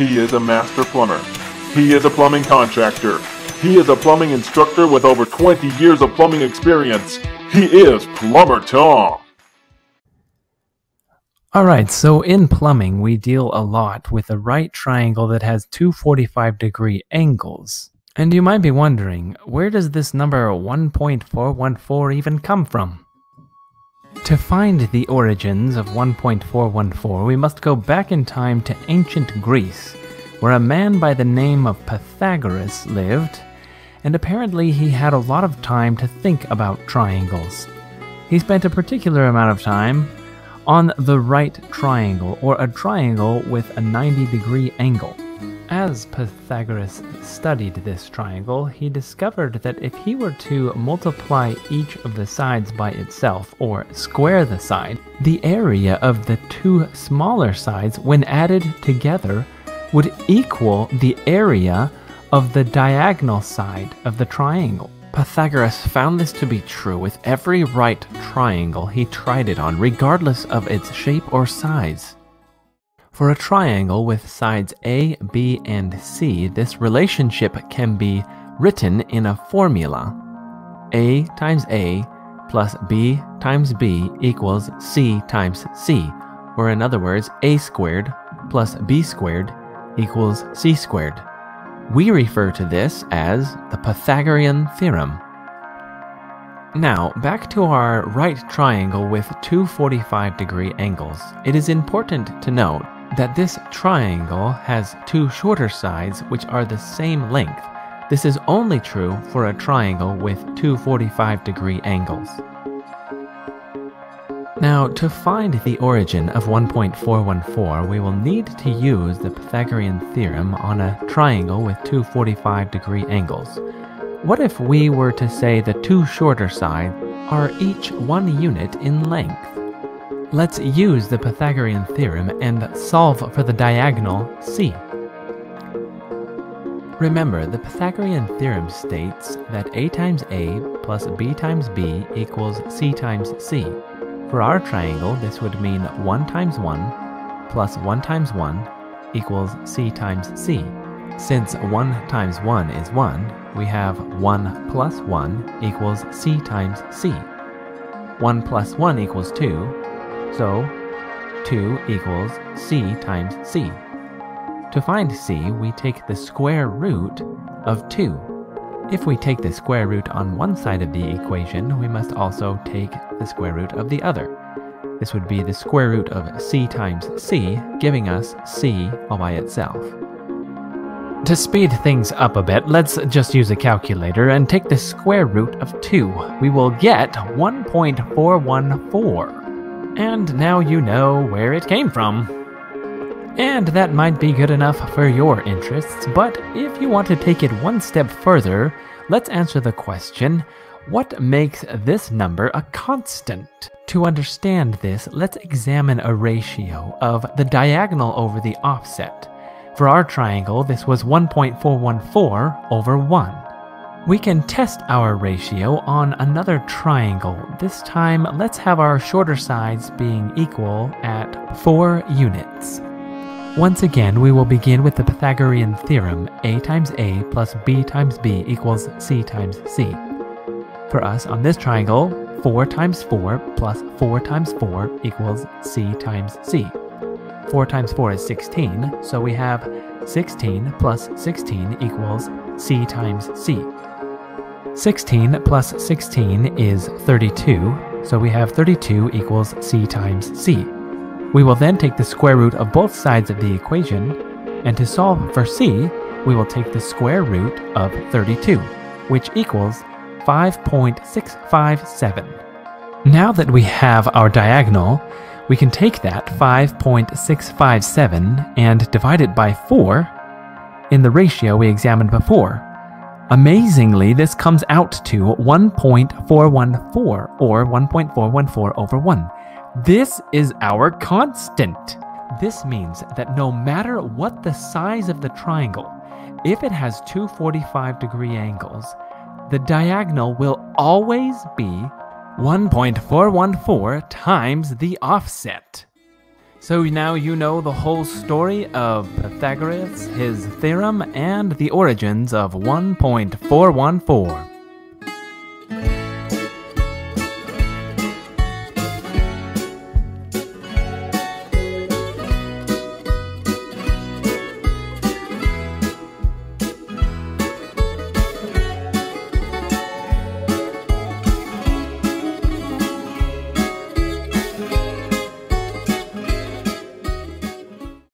He is a master plumber. He is a plumbing contractor. He is a plumbing instructor with over 20 years of plumbing experience. He is Plumber Tom. Alright, so in plumbing, we deal a lot with a right triangle that has two 45 degree angles. And you might be wondering, where does this number 1.414 even come from? To find the origins of 1.414, we must go back in time to ancient Greece, where a man by the name of Pythagoras lived, and apparently he had a lot of time to think about triangles. He spent a particular amount of time on the right triangle, or a triangle with a 90 degree angle. As Pythagoras studied this triangle, he discovered that if he were to multiply each of the sides by itself, or square the side, the area of the two smaller sides, when added together, would equal the area of the diagonal side of the triangle. Pythagoras found this to be true with every right triangle he tried it on, regardless of its shape or size. For a triangle with sides A, B, and C, this relationship can be written in a formula. A times A plus B times B equals C times C, or in other words, A squared plus B squared equals C squared. We refer to this as the Pythagorean theorem. Now, back to our right triangle with two 45 degree angles. It is important to note that this triangle has two shorter sides which are the same length. This is only true for a triangle with two 45 degree angles. Now, to find the origin of 1.414, we will need to use the Pythagorean theorem on a triangle with two 45 degree angles. What if we were to say the two shorter sides are each one unit in length? Let's use the Pythagorean theorem and solve for the diagonal c. Remember, the Pythagorean theorem states that a times a plus b times b equals c times c. For our triangle, this would mean 1 times 1 plus 1 times 1 equals c times c. Since 1 times 1 is 1, we have 1 plus 1 equals c times c. 1 plus 1 equals 2, so 2 equals c times c. To find c, we take the square root of 2. If we take the square root on one side of the equation, we must also take the square root of the other. This would be the square root of c times c, giving us c all by itself. To speed things up a bit, let's just use a calculator and take the square root of 2. We will get 1.414. And now you know where it came from. And that might be good enough for your interests, but if you want to take it one step further, let's answer the question what makes this number a constant? To understand this, let's examine a ratio of the diagonal over the offset. For our triangle, this was 1.414 over 1. We can test our ratio on another triangle. This time, let's have our shorter sides being equal at 4 units. Once again, we will begin with the Pythagorean theorem, a times a plus b times b equals c times c. For us, on this triangle, 4 times 4 plus 4 times 4 equals c times c. 4 times 4 is 16, so we have 16 plus 16 equals c times c. 16 plus 16 is 32, so we have 32 equals c times c. We will then take the square root of both sides of the equation, and to solve for c, we will take the square root of 32, which equals 5.657. Now that we have our diagonal, we can take that 5.657 and divide it by 4 in the ratio we examined before. Amazingly, this comes out to 1.414 or 1.414 over 1. This is our constant. This means that no matter what the size of the triangle, if it has two 45 degree angles, the diagonal will always be 1.414 times the offset. So now you know the whole story of Pythagoras, his theorem, and the origins of 1.414.